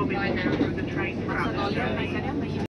will be walking through the train tracks.